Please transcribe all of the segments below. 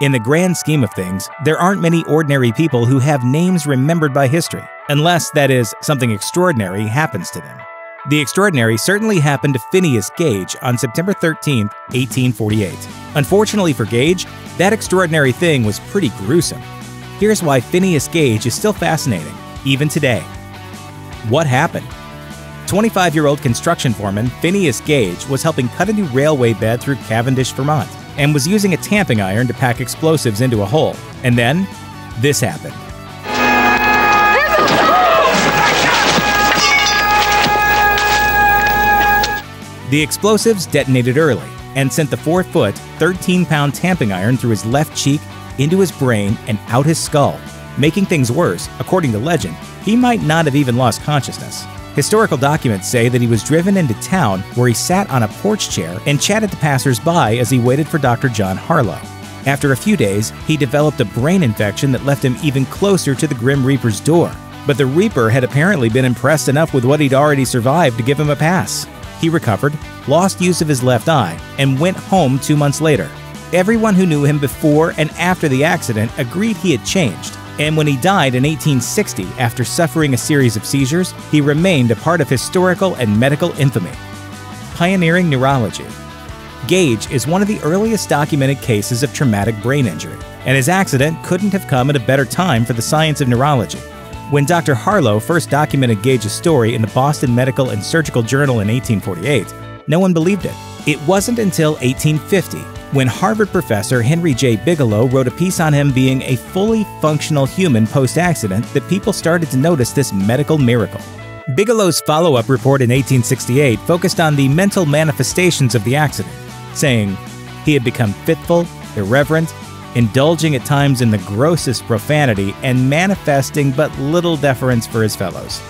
In the grand scheme of things, there aren't many ordinary people who have names remembered by history, unless, that is, something extraordinary happens to them. The extraordinary certainly happened to Phineas Gage on September 13, 1848. Unfortunately for Gage, that extraordinary thing was pretty gruesome. Here's why Phineas Gage is still fascinating, even today. What happened? 25 year old construction foreman Phineas Gage was helping cut a new railway bed through Cavendish, Vermont, and was using a tamping iron to pack explosives into a hole. And then, this happened. The explosives detonated early and sent the 4 foot, 13 pound tamping iron through his left cheek, into his brain, and out his skull. Making things worse, according to legend, he might not have even lost consciousness. Historical documents say that he was driven into town where he sat on a porch chair and chatted to passers-by as he waited for Dr. John Harlow. After a few days, he developed a brain infection that left him even closer to the Grim Reaper's door. But the Reaper had apparently been impressed enough with what he'd already survived to give him a pass. He recovered, lost use of his left eye, and went home two months later. Everyone who knew him before and after the accident agreed he had changed, and when he died in 1860 after suffering a series of seizures, he remained a part of historical and medical infamy. Pioneering neurology. Gage is one of the earliest documented cases of traumatic brain injury, and his accident couldn't have come at a better time for the science of neurology. When Dr. Harlow first documented Gage's story in the Boston Medical and Surgical Journal in 1848, no one believed it. It wasn't until 1850 when Harvard professor Henry J. Bigelow wrote a piece on him being a fully functional human post accident that people started to notice this medical miracle. Bigelow's follow up report in 1868 focused on the mental manifestations of the accident, saying he had become fitful, irreverent, indulging at times in the grossest profanity, and manifesting but little deference for his fellows.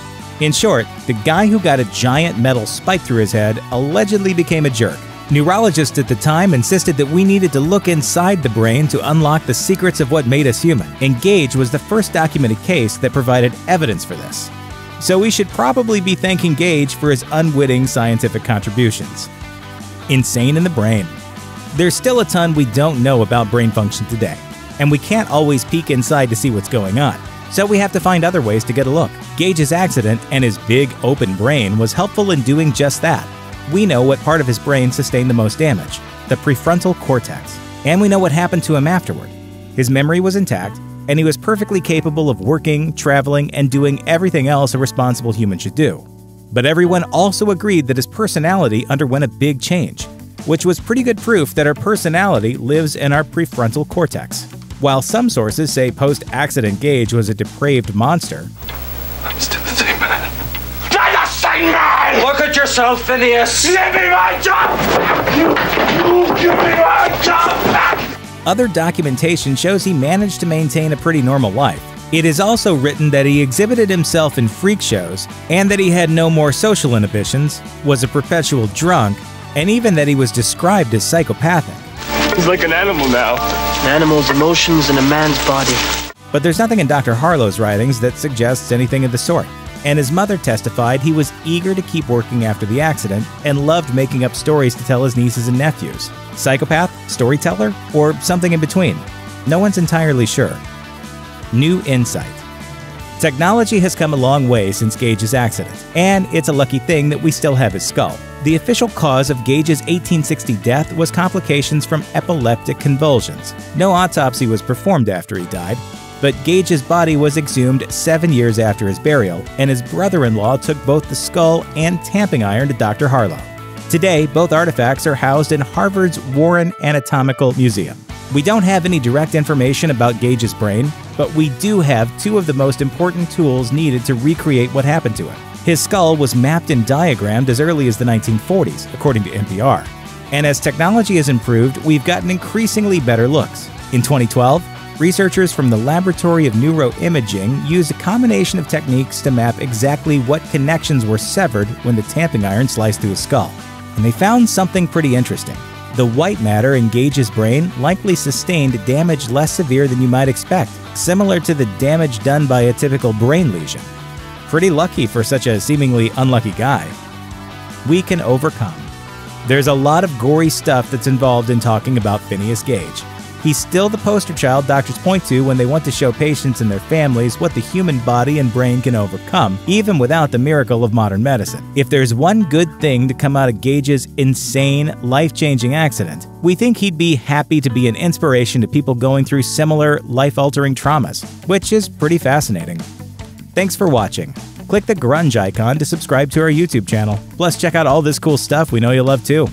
In short, the guy who got a giant metal spike through his head allegedly became a jerk. Neurologists at the time insisted that we needed to look inside the brain to unlock the secrets of what made us human, and Gage was the first documented case that provided evidence for this. So we should probably be thanking Gage for his unwitting scientific contributions. Insane in the brain. There's still a ton we don't know about brain function today, and we can't always peek inside to see what's going on. So we have to find other ways to get a look. Gage's accident and his big open brain was helpful in doing just that. We know what part of his brain sustained the most damage the prefrontal cortex. And we know what happened to him afterward. His memory was intact, and he was perfectly capable of working, traveling, and doing everything else a responsible human should do. But everyone also agreed that his personality underwent a big change, which was pretty good proof that our personality lives in our prefrontal cortex. While some sources say post accident Gage was a depraved monster, I'm still the same man. You're the same man! Look at yourself, Phineas! Give me my job back! You, you give me my job back! other documentation shows he managed to maintain a pretty normal life. It is also written that he exhibited himself in freak shows, and that he had no more social inhibitions, was a perpetual drunk, and even that he was described as psychopathic. He's like an animal now. An animal's emotions in a man's body. But there's nothing in Dr. Harlow's writings that suggests anything of the sort. And his mother testified he was eager to keep working after the accident and loved making up stories to tell his nieces and nephews. Psychopath, storyteller, or something in between? No one's entirely sure. New insight. Technology has come a long way since Gage's accident, and it's a lucky thing that we still have his skull. The official cause of Gage's 1860 death was complications from epileptic convulsions. No autopsy was performed after he died, but Gage's body was exhumed seven years after his burial, and his brother in law took both the skull and tamping iron to Dr. Harlow. Today, both artifacts are housed in Harvard's Warren Anatomical Museum. We don't have any direct information about Gage's brain, but we do have two of the most important tools needed to recreate what happened to him. His skull was mapped and diagrammed as early as the 1940s, according to NPR. And as technology has improved, we've gotten increasingly better looks. In 2012, researchers from the Laboratory of Neuroimaging used a combination of techniques to map exactly what connections were severed when the tamping iron sliced through his skull. And they found something pretty interesting. The white matter in Gage's brain likely sustained damage less severe than you might expect, similar to the damage done by a typical brain lesion. Pretty lucky for such a seemingly unlucky guy. We can overcome. There's a lot of gory stuff that's involved in talking about Phineas Gage. He's still the poster child doctors point to when they want to show patients and their families what the human body and brain can overcome, even without the miracle of modern medicine. If there's one good thing to come out of Gage's insane, life changing accident, we think he'd be happy to be an inspiration to people going through similar, life altering traumas, which is pretty fascinating. Thanks for watching. Click the grunge icon to subscribe to our YouTube channel. Plus, check out all this cool stuff we know you'll love too.